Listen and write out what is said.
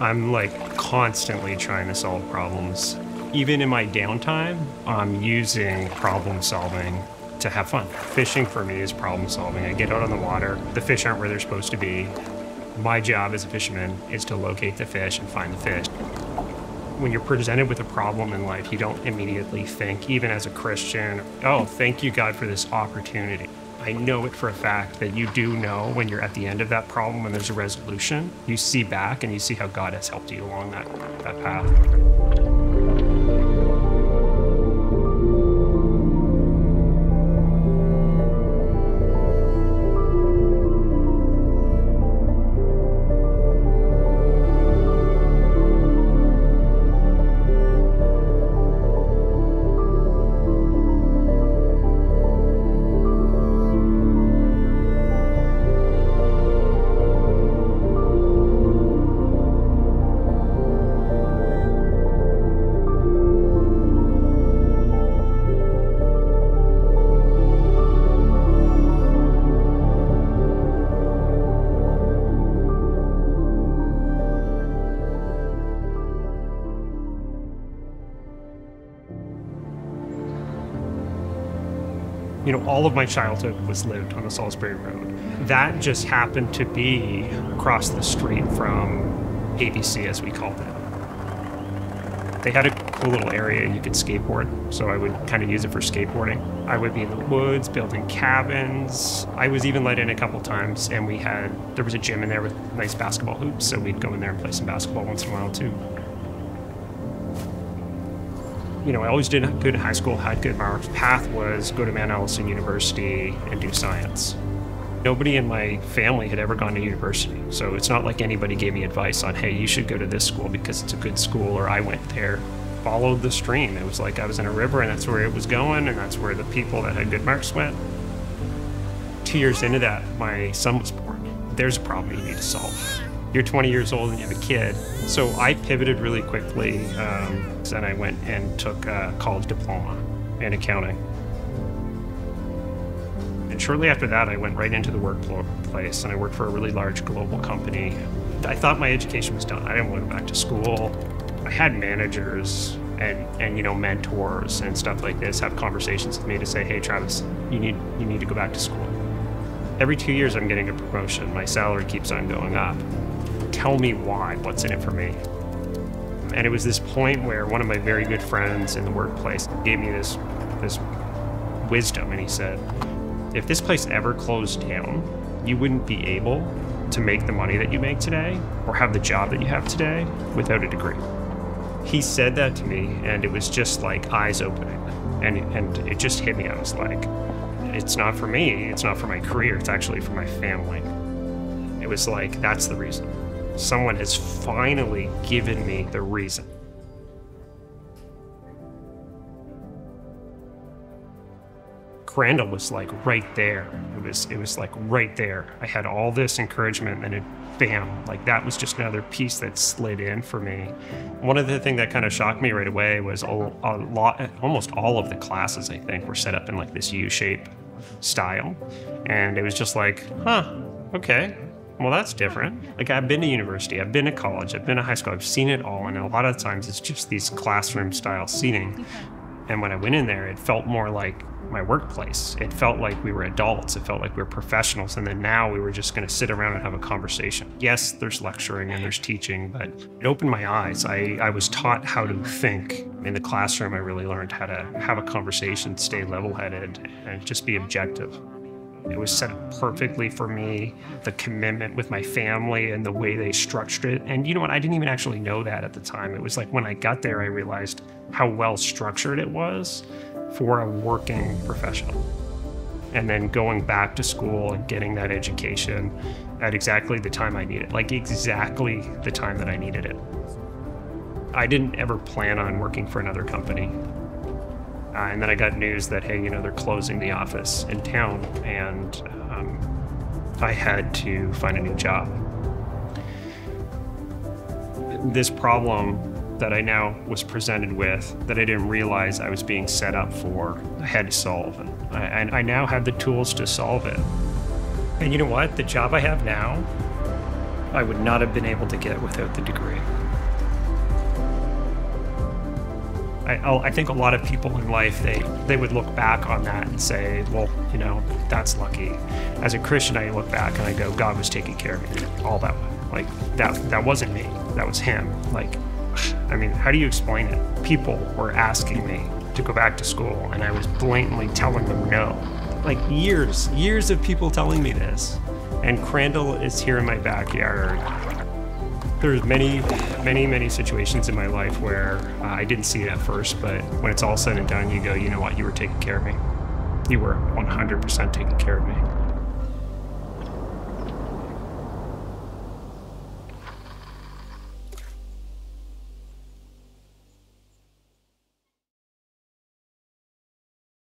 I'm like constantly trying to solve problems. Even in my downtime, I'm using problem solving to have fun. Fishing for me is problem solving. I get out on the water, the fish aren't where they're supposed to be. My job as a fisherman is to locate the fish and find the fish. When you're presented with a problem in life, you don't immediately think, even as a Christian, oh, thank you, God, for this opportunity. I know it for a fact that you do know when you're at the end of that problem and there's a resolution, you see back and you see how God has helped you along that, that path. You know, all of my childhood was lived on the Salisbury Road. That just happened to be across the street from ABC, as we called it. They had a cool little area you could skateboard, so I would kind of use it for skateboarding. I would be in the woods building cabins. I was even let in a couple times, and we had there was a gym in there with nice basketball hoops, so we'd go in there and play some basketball once in a while too you know, I always did good in high school, had good marks. Path was go to Mount Allison University and do science. Nobody in my family had ever gone to university, so it's not like anybody gave me advice on, hey, you should go to this school because it's a good school, or I went there. Followed the stream. It was like I was in a river and that's where it was going, and that's where the people that had good marks went. Two years into that, my son was born. There's a problem you need to solve you're 20 years old and you have a kid. So I pivoted really quickly, um, and I went and took a college diploma in accounting. And shortly after that, I went right into the workplace, and I worked for a really large global company. I thought my education was done. I didn't want to go back to school. I had managers and, and you know mentors and stuff like this have conversations with me to say, "Hey, Travis, you need you need to go back to school." Every two years, I'm getting a promotion. My salary keeps on going up tell me why, what's in it for me. And it was this point where one of my very good friends in the workplace gave me this, this wisdom, and he said, if this place ever closed down, you wouldn't be able to make the money that you make today or have the job that you have today without a degree. He said that to me, and it was just like eyes opening. And, and it just hit me. I was like, it's not for me, it's not for my career, it's actually for my family. It was like, that's the reason. Someone has finally given me the reason. Crandall was like right there. It was it was like right there. I had all this encouragement and it bam, like that was just another piece that slid in for me. One of the things that kind of shocked me right away was a, a lot almost all of the classes I think were set up in like this U-shape style. And it was just like, huh, okay, well, that's different. Like, I've been to university, I've been to college, I've been to high school, I've seen it all. And a lot of times it's just these classroom style seating. And when I went in there, it felt more like my workplace. It felt like we were adults. It felt like we were professionals. And then now we were just going to sit around and have a conversation. Yes, there's lecturing and there's teaching, but it opened my eyes. I, I was taught how to think. In the classroom, I really learned how to have a conversation, stay level headed, and just be objective. It was set up perfectly for me, the commitment with my family and the way they structured it. And you know what? I didn't even actually know that at the time. It was like when I got there, I realized how well structured it was for a working professional. And then going back to school and getting that education at exactly the time I needed, like exactly the time that I needed it. I didn't ever plan on working for another company. Uh, and then I got news that, hey, you know, they're closing the office in town, and um, I had to find a new job. This problem that I now was presented with, that I didn't realize I was being set up for, I had to solve. And I, I now have the tools to solve it. And you know what? The job I have now, I would not have been able to get without the degree. I, I think a lot of people in life they they would look back on that and say, well, you know, that's lucky. As a Christian, I look back and I go, God was taking care of me all that way. Like that that wasn't me. That was Him. Like, I mean, how do you explain it? People were asking me to go back to school, and I was blatantly telling them no. Like years, years of people telling me this. And Crandall is here in my backyard there's many, many, many situations in my life where uh, I didn't see it at first, but when it's all said and done, you go, you know what, you were taking care of me. You were 100% taking care of me.